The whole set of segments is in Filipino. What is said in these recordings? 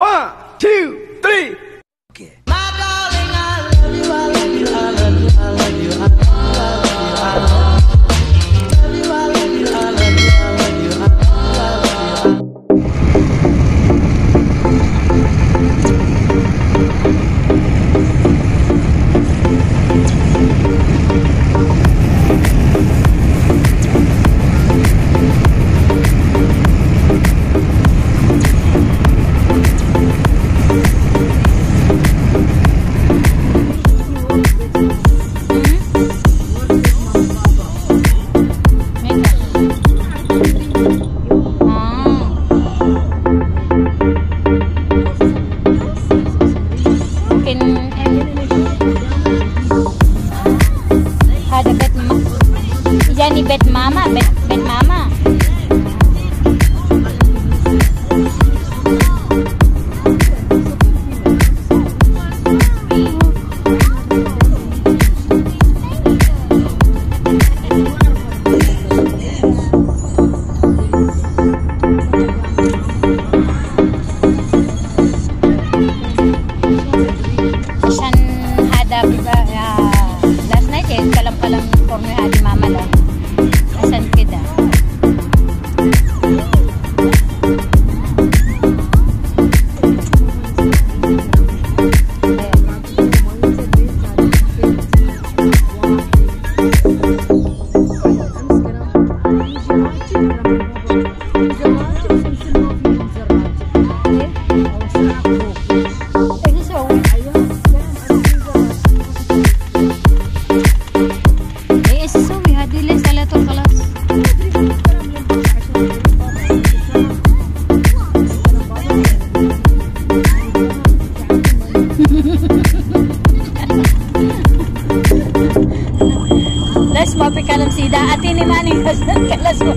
One, two, three. kalas na kalas ko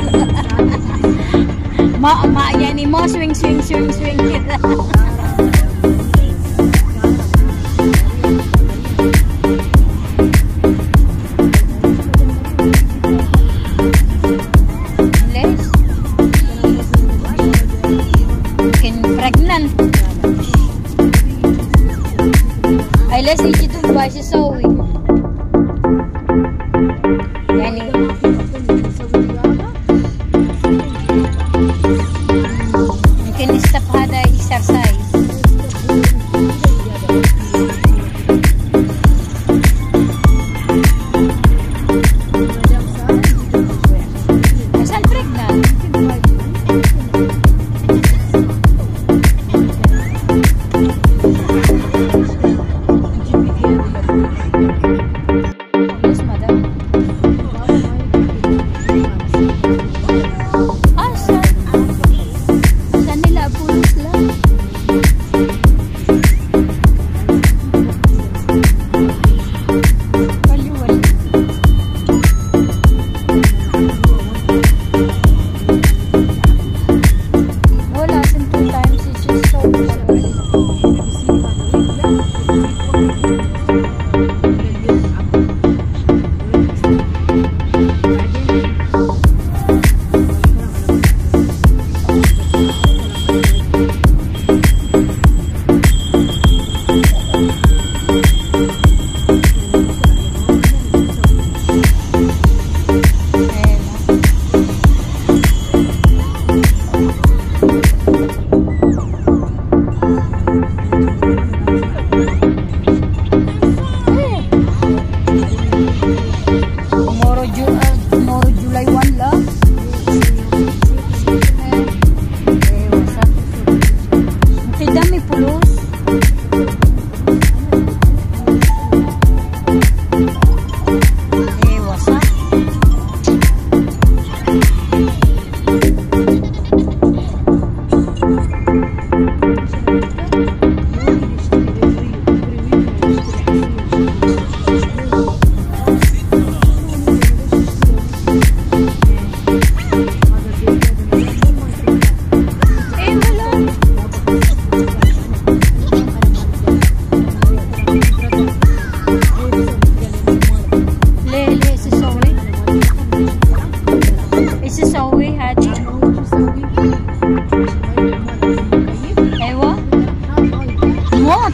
ma ma yan mo swing swing swing swing. Kita pregnant. I listen to two voices so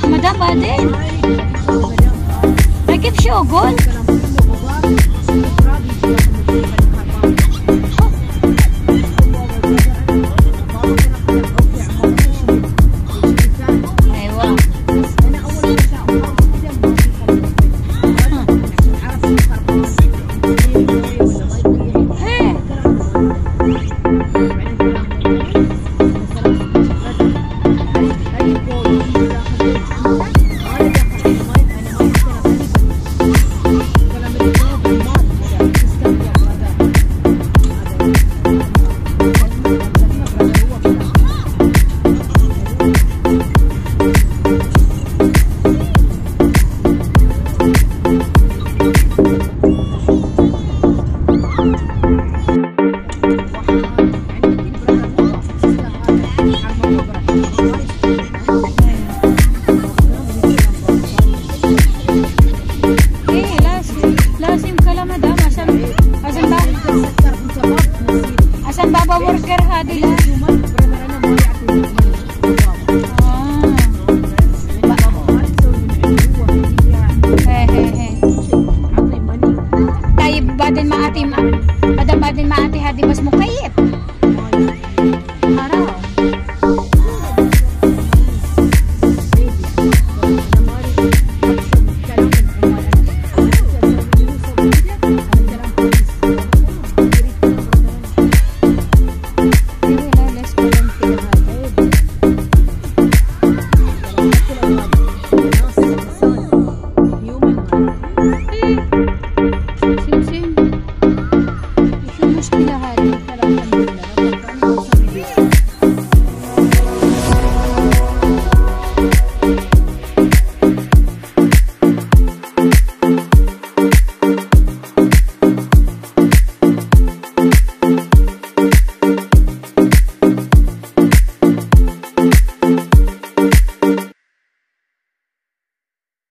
madam ba din? Nagkip siya o gold? Isang baba worker ha, dila. Badin ah. maati, badin maati ha, di mas mo